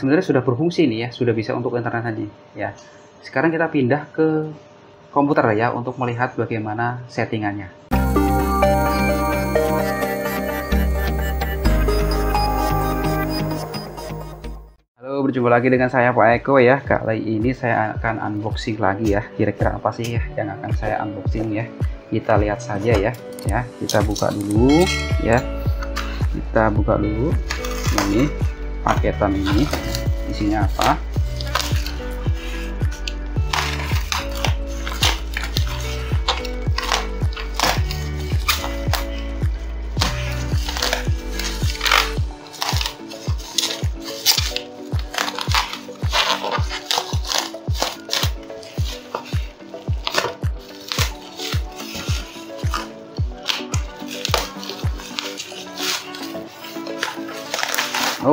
sebenarnya sudah berfungsi nih ya, sudah bisa untuk internet tadi ya. Sekarang kita pindah ke komputer ya untuk melihat bagaimana settingannya. Halo, berjumpa lagi dengan saya Pak Eko ya. Kali ini saya akan unboxing lagi ya. Kira-kira apa sih ya yang akan saya unboxing ya? Kita lihat saja ya. Ya, kita buka dulu ya. Kita buka dulu ini paketan ini isinya apa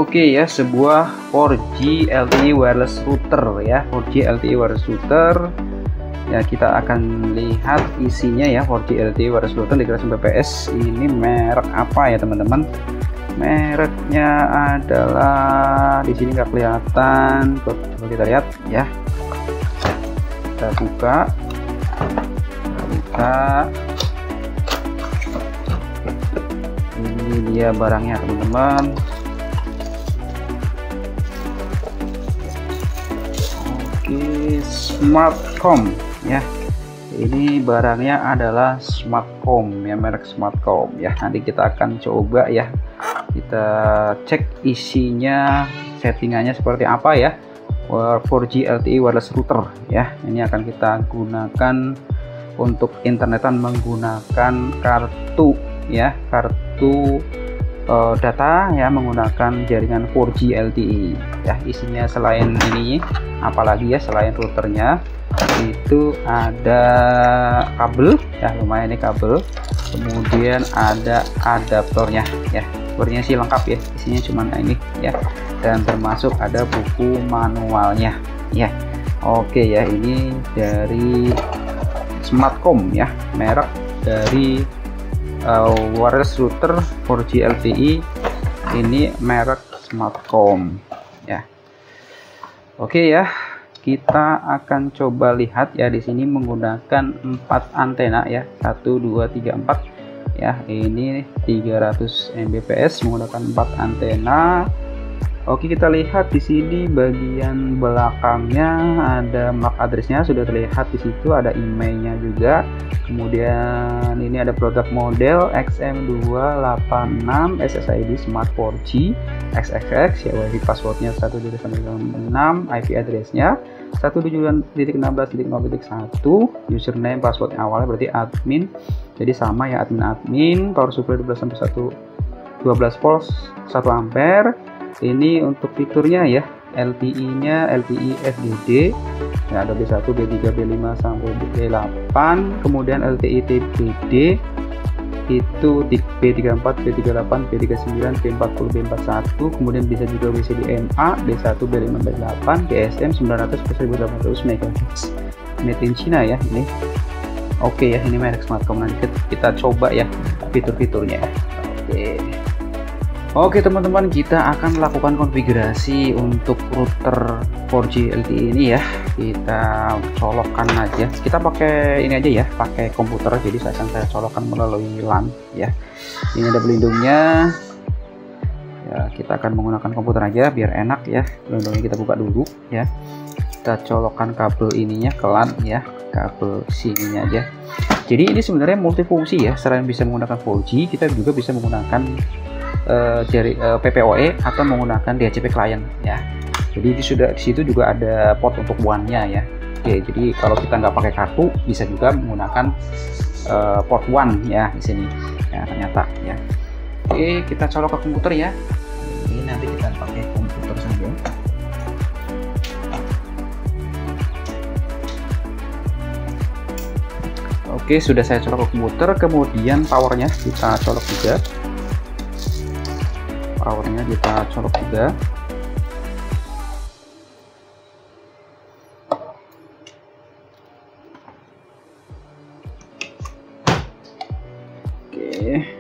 Oke ya, sebuah 4G LTE wireless router ya, 4G LTE wireless router. Ya, kita akan lihat isinya ya, 4G LTE wireless router di Grasum PPS. Ini merek apa ya, teman-teman? Mereknya adalah di sini nggak kelihatan. Coba kita lihat ya. Kita buka. Kita buka. Ini dia barangnya, teman-teman Smartcom ya. Ini barangnya adalah Smartcom ya merek Smartcom ya. Nanti kita akan coba ya. Kita cek isinya settingannya seperti apa ya. 4G LTE wireless router ya. Ini akan kita gunakan untuk internetan menggunakan kartu ya. Kartu uh, data ya menggunakan jaringan 4G LTE ya isinya selain ini apalagi ya selain routernya itu ada kabel. Ya lumayan ini kabel. Kemudian ada adaptornya. Ya sebenarnya sih lengkap ya isinya cuma ini ya. Dan termasuk ada buku manualnya. Ya oke ya ini dari Smartcom ya merek dari uh, wireless router 4G LTE ini merek Smartcom ya. Oke ya. Kita akan coba lihat ya di sini menggunakan empat antena ya. 1 2 3 4 ya ini 300 Mbps menggunakan empat antena Oke kita lihat di sini bagian belakangnya ada MAC addressnya. Sudah terlihat di situ ada emailnya juga. Kemudian ini ada produk model XM286 SSID Smart 4G XXX ya wifi passwordnya 1.6 IP addressnya 172.16.0.1 username password awalnya berarti admin. Jadi sama ya admin admin power supply 12 sampai 1 12 volt 1 ampere ini untuk fiturnya ya LTE nya LTE FDD ya ada B1 B3 B5 sampai B8 kemudian LTE TBD itu B34 B38 B39 B40 B41 kemudian bisa juga WCDMA B1 B5 B8 GSM 900 1800 MHz made in China ya ini. Oke ya ini merek Smartcom nanti kita coba ya fitur-fiturnya. Oke Oke teman-teman kita akan lakukan konfigurasi untuk router 4G LTE ini ya. Kita colokkan aja. Kita pakai ini aja ya pakai komputer. Jadi saya akan saya colokkan melalui LAN ya. Ini ada pelindungnya. Ya kita akan menggunakan komputer aja biar enak ya. Pelindungnya kita buka dulu ya. Kita colokkan kabel ininya ke LAN ya kabel sininya aja. Jadi ini sebenarnya multifungsi ya. Selain bisa menggunakan 4G kita juga bisa menggunakan uh, jari uh, eh, PPOE atau menggunakan DHCP client ya. Jadi di sudah di situ juga ada port untuk one-nya ya. Oke, jadi kalau kita nggak pakai kartu bisa juga menggunakan uh, port one ya di sini. Ya, ternyata ya. Oke, kita colok ke komputer ya. Ini nanti kita pakai komputer saja. Oke, sudah saya colok ke komputer, kemudian powernya kita colok juga powernya kita colok juga oke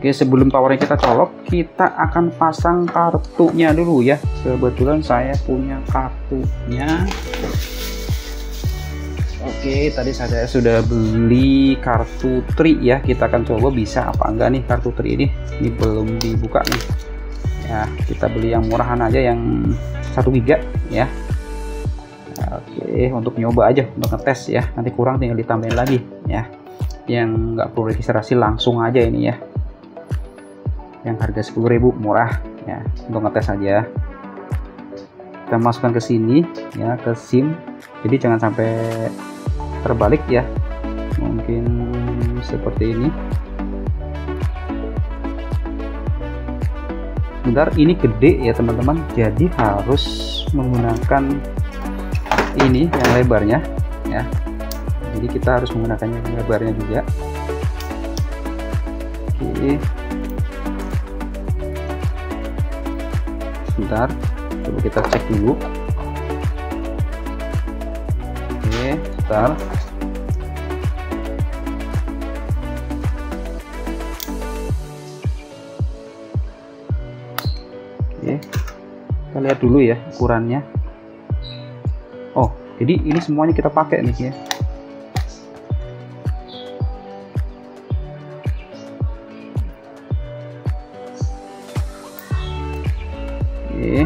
Oke, sebelum powernya kita colok, kita akan pasang kartunya dulu ya. Kebetulan saya punya kartunya. Oke, tadi saya sudah beli kartu tri ya. Kita akan coba bisa apa enggak nih kartu tri ini. Ini belum dibuka nih. Ya, kita beli yang murahan aja yang satu giga ya. Oke, untuk nyoba aja, untuk ngetes ya. Nanti kurang tinggal ditambahin lagi ya. Yang nggak perlu registrasi langsung aja ini ya yang harga 10.000 murah ya untuk ngetes aja kita masukkan ke sini ya ke SIM jadi jangan sampai terbalik ya. Mungkin seperti ini. Bentar ini gede ya teman-teman. Jadi harus menggunakan ini yang lebarnya ya. Jadi kita harus menggunakan yang lebarnya juga. Oke. Sebentar coba kita cek dulu sebentar oke kita lihat dulu ya ukurannya oh jadi ini semuanya kita pakai nih ya Oke.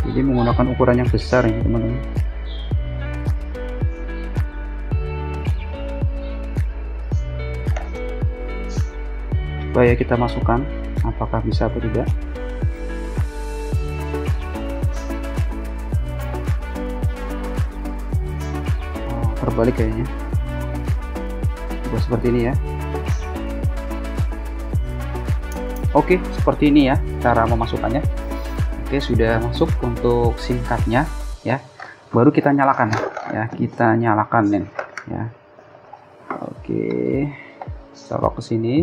Jadi menggunakan ukuran yang besar ya teman-teman. Supaya kita masukkan apakah bisa atau tidak. Oh, terbalik kayaknya. Coba seperti ini ya. Oke, seperti ini ya cara memasukkannya. Oke, sudah masuk untuk singkatnya ya. Baru kita nyalakan ya, kita nyalakan nih ya. Oke. Colok ke sini.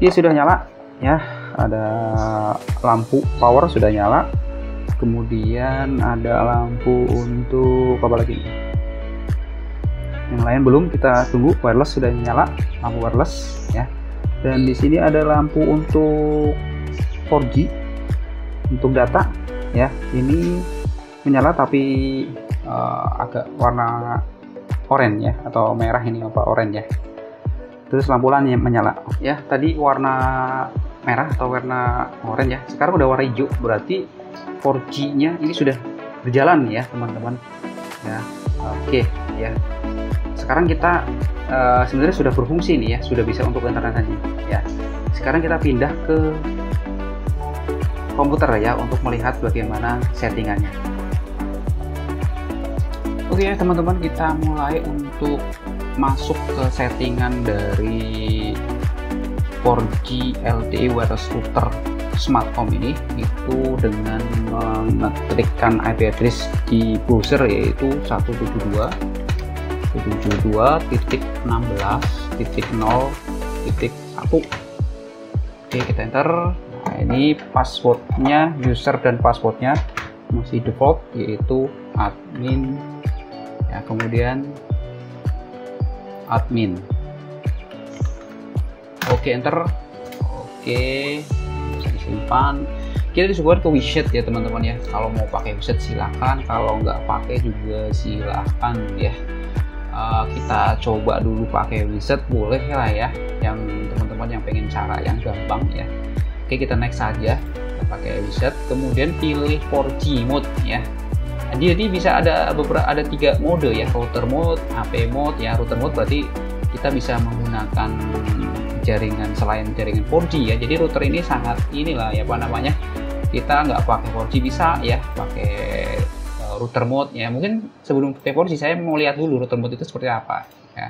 Ini sudah nyala ya. Ada lampu power sudah nyala. Kemudian ada lampu untuk apa lagi? yang lain belum kita tunggu wireless sudah nyala lampu wireless ya dan di sini ada lampu untuk 4G untuk data ya ini menyala tapi uh, agak warna oranye ya atau merah ini apa oranye ya terus lampu lain yang menyala. Ya tadi warna merah atau warna oranye ya. Sekarang udah warna hijau berarti 4G nya ini sudah berjalan ya teman-teman. Ya oke okay, ya. Sekarang kita uh, sebenarnya sudah berfungsi nih ya sudah bisa untuk internet aja ya sekarang kita pindah ke komputer ya untuk melihat bagaimana settingannya. Oke ya teman-teman kita mulai untuk masuk ke settingan dari 4G LTE wireless router smart home ini itu dengan mengetikkan IP address di browser yaitu 172 72.16.0.1 oke kita enter. Nah ini passwordnya user dan passwordnya masih default yaitu admin. Ya kemudian admin. Oke enter. Oke. Bisa disimpan. Kita disuguhkan ke widget ya teman-teman ya. Kalau mau pakai widget silahkan kalau nggak pakai juga silahkan ya. Uh, kita coba dulu pakai wizard boleh lah ya yang teman-teman yang pengen cara yang gampang ya. Oke kita next saja. Kita pakai wizard kemudian pilih 4G mode ya jadi bisa ada beberapa ada tiga mode ya router mode AP mode ya router mode berarti kita bisa menggunakan jaringan selain jaringan 4G ya jadi router ini sangat inilah ya apa namanya kita nggak pakai 4G bisa ya pakai router mode ya mungkin sebelum PPOE saya mau lihat dulu router mode itu seperti apa ya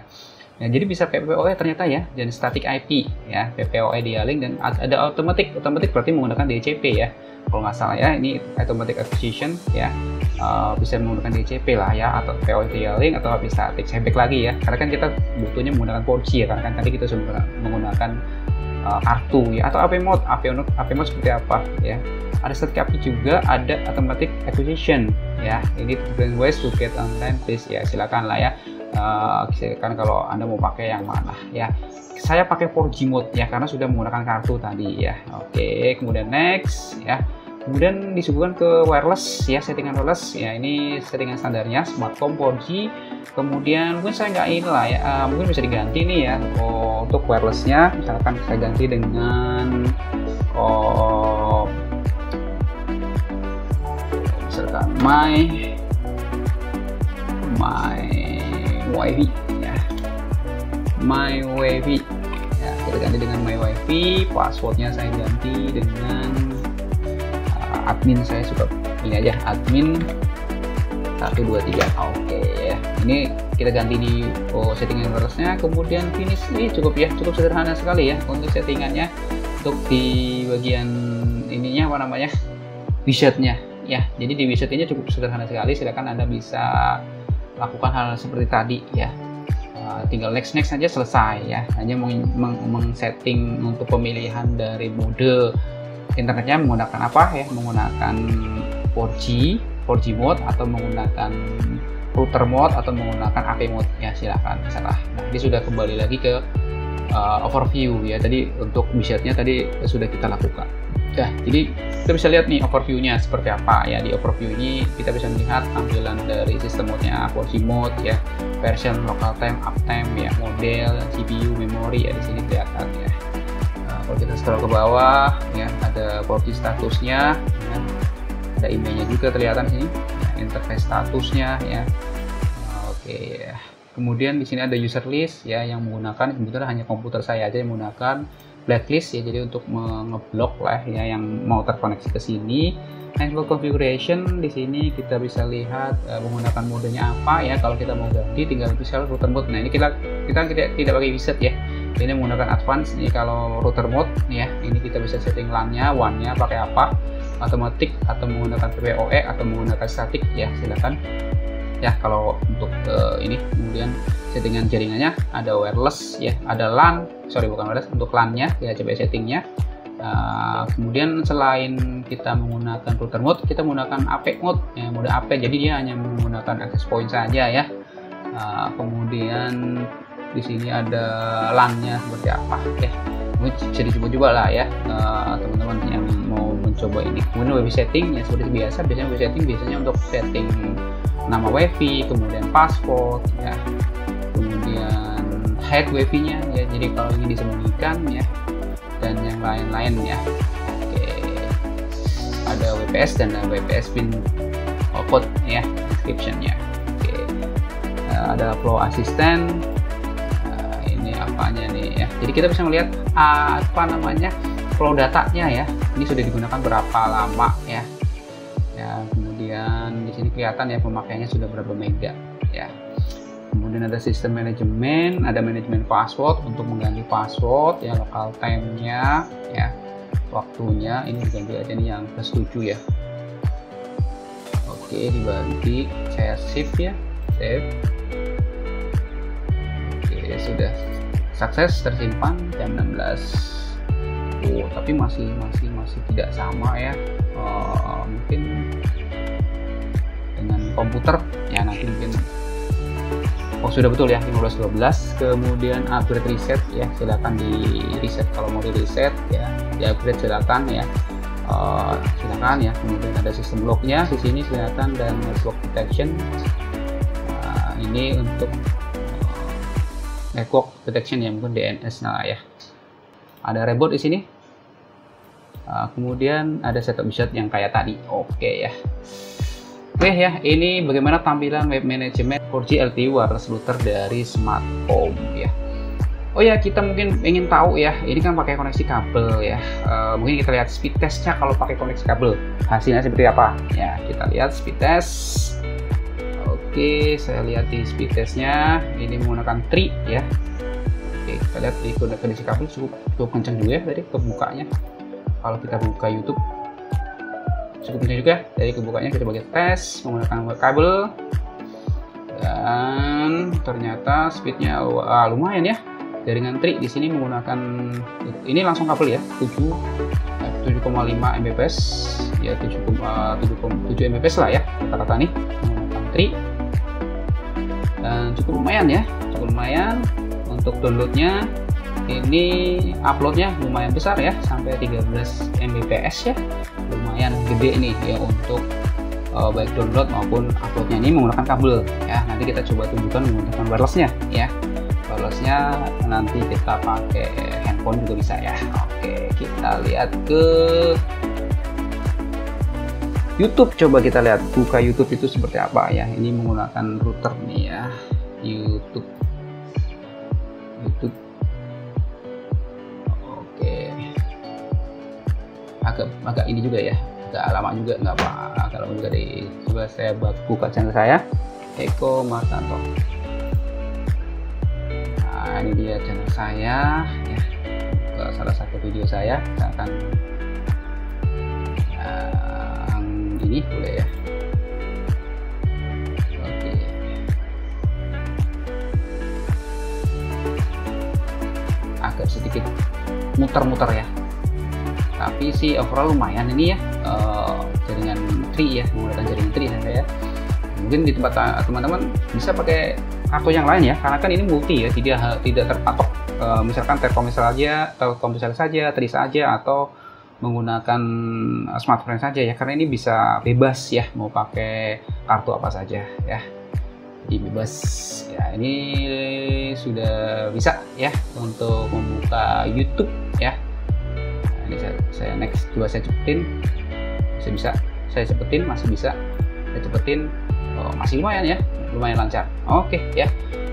Nah, jadi bisa PPOE ternyata ya, dan static IP ya, PPOE dialing dan ada automatic. Automatic berarti menggunakan DCP ya. Kalau nggak salah ya, ini automatic acquisition ya, uh, bisa menggunakan DCP lah ya, atau PPOE dialing atau IP static. Saya back lagi ya, karena kan kita butuhnya menggunakan 4G ya, karena kan tadi kita sudah menggunakan uh, R2 ya, atau AP mode, AP mode, AP mode seperti apa ya. Ada static API juga ada automatic acquisition ya. Ini different ways to get online please ya silakan lah ya. Uh, kan kalau anda mau pakai yang mana ya. Saya pakai 4G mode ya karena sudah menggunakan kartu tadi ya. Oke kemudian next ya kemudian disuguhkan ke wireless ya settingan wireless. Ya ini settingan standarnya smartphone 4G kemudian mungkin saya nggak ini lah ya uh, mungkin bisa diganti nih ya oh, untuk wirelessnya. Misalkan saya ganti dengan oh, misalkan my my wifi ya. My wifi. Ya kita ganti dengan my wifi passwordnya saya ganti dengan admin saya suka ini aja admin 123 oke okay, ya ini kita ganti di oh, settingan wirelessnya kemudian finish. Ini cukup ya cukup sederhana sekali ya untuk settingannya untuk di bagian ininya apa namanya widgetnya ya jadi di widget ini cukup sederhana sekali silakan anda bisa lakukan hal seperti tadi ya. Uh, tinggal next next saja selesai ya. Hanya meng, meng, meng setting untuk pemilihan dari mode internetnya menggunakan apa ya? Menggunakan 4G 4G mode atau menggunakan router mode atau menggunakan AP mode. Ya silahkan terserah nah ini sudah kembali lagi ke uh, overview ya. Tadi untuk widgetnya tadi sudah kita lakukan. Ya jadi kita bisa lihat nih overviewnya seperti apa. Ya di overview ini kita bisa melihat tampilan dari sistem mode-nya 4G mode ya. Version local time uptime ya. Model CPU memori ya di sini kelihatan ya kalau kita scroll ke bawah ya ada porti statusnya ya. ada emailnya juga kelihatan sini ya, interface statusnya ya. Oke ya. Kemudian di sini ada user list ya yang menggunakan sebetulnya hanya komputer saya aja yang menggunakan blacklist ya. Jadi untuk mengeblok lah ya yang mau terkoneksi ke sini. Network configuration di sini kita bisa lihat uh, menggunakan modenya apa ya. Kalau kita mau ganti tinggal bisa router mode nah ini kita kita tidak tidak pakai wizard ya ini menggunakan advance ini kalau router mode ya. Ini kita bisa setting LAN-nya WAN-nya pakai apa? Otomatis atau menggunakan PPOE atau menggunakan static ya silakan. Ya kalau untuk uh, ini kemudian settingan jaringannya ada wireless ya ada LAN sorry bukan wireless untuk LAN-nya ya coba settingnya. Uh, kemudian selain kita menggunakan router mode kita menggunakan AP mode ya mode AP jadi dia hanya menggunakan access point saja ya. Uh, kemudian di sini ada LAN-nya seperti apa? Ya bisa dicoba coba lah ya eh, teman-teman uh, yang mau mencoba ini. Kemudian wifi setting ya seperti biasa biasanya wifi setting biasanya untuk setting nama wifi kemudian password ya. Kemudian hide wifi nya ya. Jadi kalau ingin disembunyikan ya. Dan yang lain-lain ya. Oke ada WPS dan ada WPS pin code ya descriptionnya. Oke uh, ada flow assistant apanya nih ya. Jadi kita bisa melihat apa namanya flow datanya ya. Ini sudah digunakan berapa lama ya. Ya kemudian di sini kelihatan ya pemakaiannya sudah berapa mega ya. Kemudian ada sistem manajemen ada manajemen password untuk mengganti password ya local time-nya ya waktunya. Ini diganti aja nih yang ke 7 ya. Oke dibagi saya save ya. Save oke sudah sukses tersimpan jam 16 oh tapi masih masih masih tidak sama ya. Uh, mungkin dengan komputer ya nanti mungkin. Oh sudah betul ya 15 12 kemudian upgrade reset ya silakan di reset. Kalau mau di reset ya di upgrade silakan ya. Uh, silakan ya. Kemudian ada sistem lognya di sini silakan dan network detection. Uh, ini untuk network detection ya mungkin DNS nah ya ada reboot di sini uh, kemudian ada setup widget yang kayak tadi oke okay, ya oke okay, ya ini bagaimana tampilan web management 4G LTE wireless router dari smart home ya Oh ya, kita mungkin ingin tahu ya, ini kan pakai koneksi kabel ya. Uh, mungkin kita lihat speed testnya kalau pakai koneksi kabel. Hasilnya seperti apa? Ya, kita lihat speed test. Oke, saya lihat di speed testnya ini menggunakan tri ya. Oke, kita lihat di kondisi kabel cukup cukup kencang juga ya dari kebukanya. Kalau kita buka YouTube cukup kencang juga dari kebukanya kita bagi tes menggunakan kabel. Dan ternyata speednya lumayan ya. Jaringan tri di sini menggunakan ini langsung kabel ya 7 7,5 Mbps ya 7,7 uh, Mbps lah ya kata-kata nih. Menggunakan tri cukup lumayan ya cukup lumayan. Untuk downloadnya ini uploadnya lumayan besar ya sampai 13 Mbps ya. Lumayan gede nih ya untuk uh, baik download maupun uploadnya. Ini menggunakan kabel ya nanti kita coba tunjukkan menggunakan wirelessnya ya. Wirelessnya nanti kita pakai handphone juga bisa ya. Oke kita lihat ke YouTube. Coba kita lihat buka YouTube itu seperti apa ya. Ini menggunakan router nih ya. YouTube. YouTube. Agak agak ini juga ya. Agak lama juga nggak apa lama juga di coba saya buka channel saya. Eko Martanto. Nah ini dia channel saya ya. Salah satu video saya akan boleh ya? Oke. Agak sedikit muter-muter ya. Tapi sih overall lumayan ini ya. Uh, jaringan tri ya menggunakan jaringan tri saya mungkin di tempat teman-teman bisa pakai kartu yang lain ya karena kan ini multi ya tidak tidak terpatok. Uh, misalkan telkomsel saja telkomsel saja tri saja atau menggunakan smartphone saja ya karena ini bisa bebas ya mau pakai kartu apa saja ya. Jadi bebas. Ya ini sudah bisa ya untuk membuka YouTube ya. Ini saya, saya next coba saya cepetin. Masih bisa. Saya cepetin masih bisa. Saya cepetin. Oh, masih lumayan ya. Lumayan lancar. Oke ya.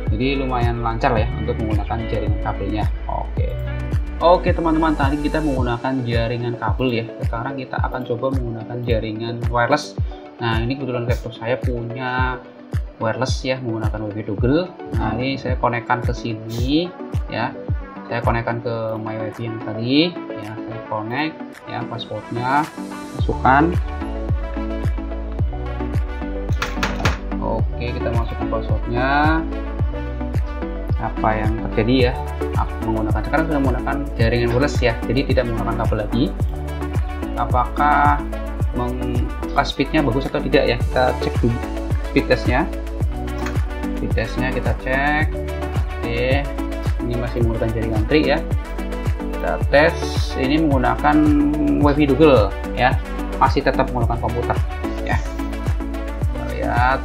Jadi lumayan lancar ya untuk menggunakan jaringan kabelnya. Oke. Oke teman-teman tadi kita menggunakan jaringan kabel ya. Sekarang kita akan coba menggunakan jaringan wireless. Nah ini kebetulan laptop saya punya wireless ya menggunakan wifi toggle nah ini saya konekkan ke sini ya. Saya konekkan ke my wifi yang tadi ya. Saya connect ya passwordnya masukkan. Oke kita masukkan passwordnya apa yang terjadi ya. Menggunakan sekarang sudah menggunakan jaringan wireless ya jadi tidak menggunakan kabel lagi. Apakah meng speednya bagus atau tidak ya? Kita cek dulu speed testnya. Speed testnya kita cek. Oke ini masih menggunakan jaringan tri ya. Kita tes ini menggunakan wifi Google ya. Masih tetap menggunakan komputer ya. Kita lihat.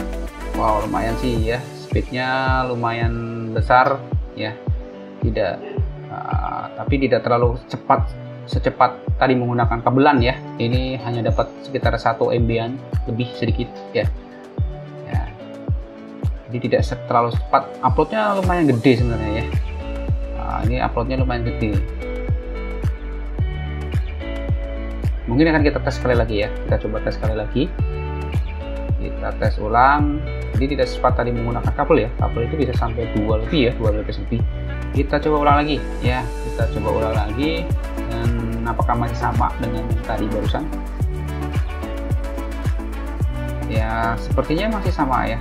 Wow lumayan sih ya speednya lumayan besar ya. Tidak uh, tapi tidak terlalu cepat secepat tadi menggunakan kabelan ya. Ini hanya dapat sekitar 1 MB lebih sedikit ya. Ya. Jadi tidak terlalu cepat uploadnya lumayan gede sebenarnya ya. Nah, ini uploadnya lumayan gede. Mungkin akan kita tes sekali lagi ya. Kita coba tes sekali lagi. Kita tes ulang jadi tidak sempat tadi menggunakan kabel ya. Kabel itu bisa sampai dua lebih ya dua lebih lebih. Kita coba ulang lagi ya. Kita coba ulang lagi. Dan apakah masih sama dengan yang tadi barusan? Ya sepertinya masih sama ya.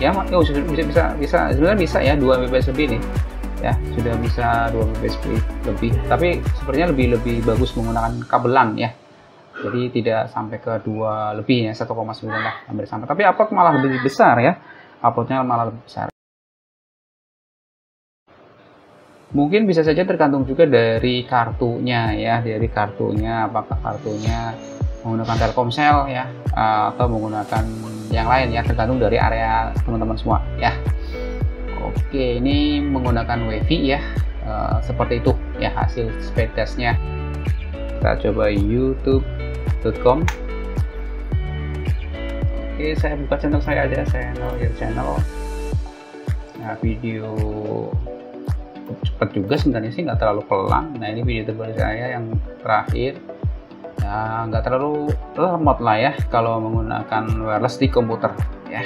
Ya oh, bisa bisa bisa sebenarnya bisa ya dua mbps lebih nih. Ya sudah bisa 2 Mbps lebih. Tapi sepertinya lebih lebih bagus menggunakan kabelan ya jadi tidak sampai ke dua lebih ya 1,9 lah hampir sama tapi upload malah lebih besar ya uploadnya malah lebih besar mungkin bisa saja tergantung juga dari kartunya ya dari kartunya apakah kartunya menggunakan Telkomsel ya atau menggunakan yang lain ya tergantung dari area teman-teman semua ya Oke, ini menggunakan WiFi ya. Uh, seperti itu ya hasil speed testnya. Kita coba youtube.com. Oke, saya buka channel saya aja, saya your channel. Nah, video cepat juga sebenarnya sih nggak terlalu pelan. Nah, ini video terbaru saya yang terakhir. Ya, nggak terlalu lemot lah ya kalau menggunakan wireless di komputer ya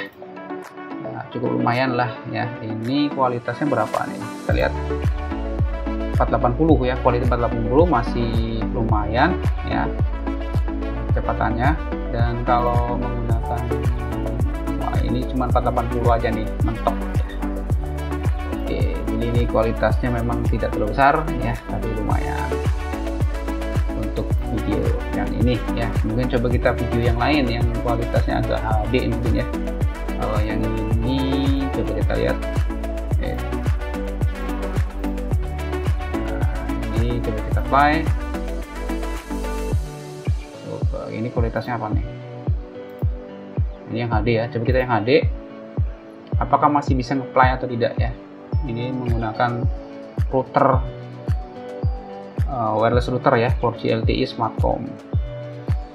cukup lumayan lah ya ini kualitasnya berapa nih kita lihat 480 ya kualitas 480 masih lumayan ya kecepatannya. Dan kalau menggunakan wah ini cuma 480 aja nih mentok. Oke ini, ini kualitasnya memang tidak terlalu besar ya tapi lumayan. Untuk video yang ini ya mungkin coba kita video yang lain yang kualitasnya agak HD mungkin ya. Kalau yang ini coba kita lihat. Oke. Nah, ini coba kita play ini kualitasnya apa nih? Ini yang HD ya. Coba kita yang HD apakah masih bisa nge-play atau tidak ya? Ini menggunakan router uh, wireless router ya. 4G LTE Smartcom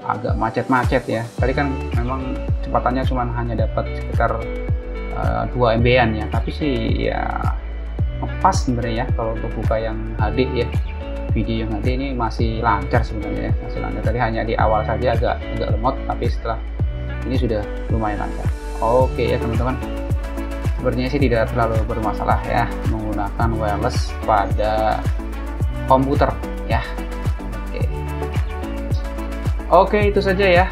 agak macet-macet ya. Tadi kan memang kecepatannya cuma hanya dapat sekitar uh, 2 MB-an ya. Tapi sih ya pas sebenarnya ya kalau untuk buka yang HD ya video yang HD ini masih lancar sebenarnya ya masih lancar. Tadi hanya di awal saja agak agak lemot tapi setelah ini sudah lumayan lancar. Oke ya teman-teman. Sepertinya sih tidak terlalu bermasalah ya menggunakan wireless pada komputer ya. Oke. Oke itu saja ya.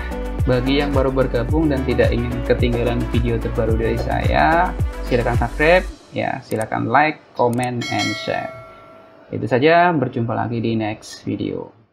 Bagi yang baru bergabung dan tidak ingin ketinggalan video terbaru dari saya silakan subscribe ya silakan like comment and share itu saja berjumpa lagi di next video